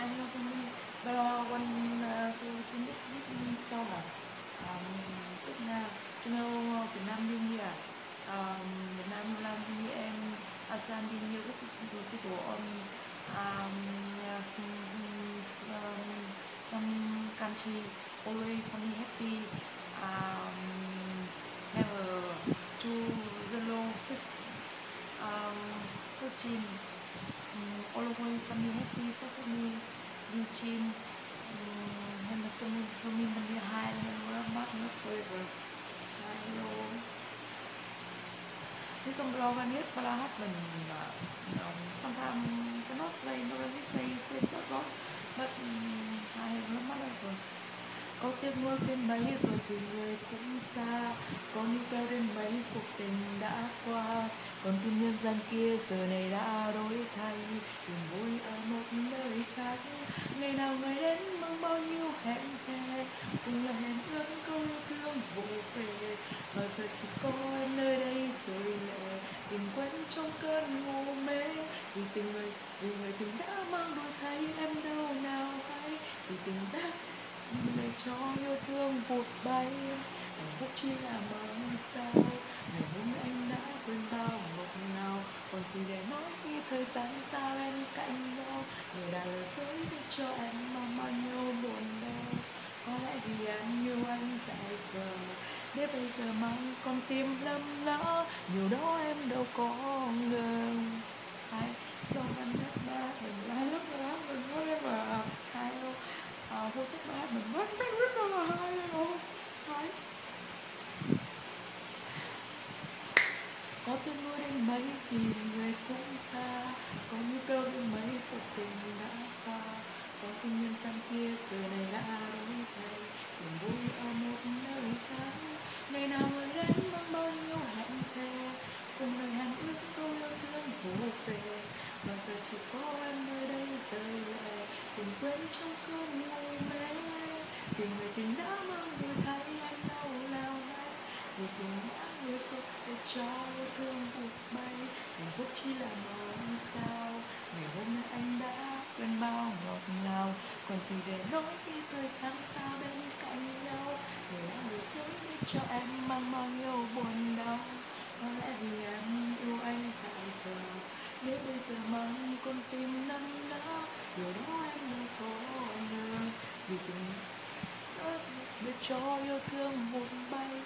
Hi, hello family. But uh, when uh, tôi xin biết biết sau là Việt Nam, Chúng know Việt Nam như Year, um, Việt Nam New như em Year and ASEAN New Year with people on some country always funny happy um, have a two zero um, 14 always funny happy Saturday Eugene um, Henderson for me Monday high and Mark not forever. Hello This song Rogan hết Bala hát mình um, sometimes cannot say no really say say that wrong but hai I have no matter có tiếc nuối đến mấy rồi thì người cũng xa có níu kéo đến mấy cuộc tình đã qua. Còn tim nhân gian kia giờ này đã đổi thay. Tìm vui ở một nơi khác. Ngày nào người đến, mang bao nhiêu hẹn thề cùng là hẹn ước câu yêu thương vụ về. Và giờ chỉ có nơi đây rồi lệ tìm quên trong cơn ngủ mê. Vì tình người, vì người tình đã mang đôi thay, em đâu nào hay. Vì tình đã để cho yêu thương vụt bay hạnh phúc chỉ là mong sao. Ngày hôm anh đã quên bao ngọt ngào còn gì để nói khi thời gian ta bên cạnh nhau. Người đã lời dối cho em mà bao nhiêu buồn đau. Có lẽ vì em yêu anh dại khờ để bây giờ mang con tim lầm lỡ nhiều đó em đâu có ngờ. Ai do anh nhất ba mình hai lúc đó mình mới mà hai đâu à, thôi các bạn mình mất rất rất là hay luôn hay có tiếng mưa đến mấy thì người cũng xa. Có như cơ đến mấy cuộc tình đã qua. Có sinh nhân gian kia, giờ này đã đổi thay. Niềm vui ở một nơi khác. Ngày nào người đến mang bao nhiêu hạnh thề. Cùng lời hẹn ước câu yêu thương vô về mà giờ chỉ có em nơi đây rời lệ cùng quên trong cơn mê. Tìm người tình đã mang đôi thay em đau nào hay vì tình đã người để cho yêu thương vụt bay. Hạnh phúc chỉ là mong sao? Ngày hôm nay anh đã quên bao ngọt ngào. Còn gì để nói khi thời gian ta bên cạnh nhau? Người là người sống để cho em mang bao nhiêu buồn đau. Có lẽ vì em yêu anh dại khờ nếu bây giờ mang con tim nắm đá, điều đó em đâu có ngờ. Vì tình để cho yêu thương một bay.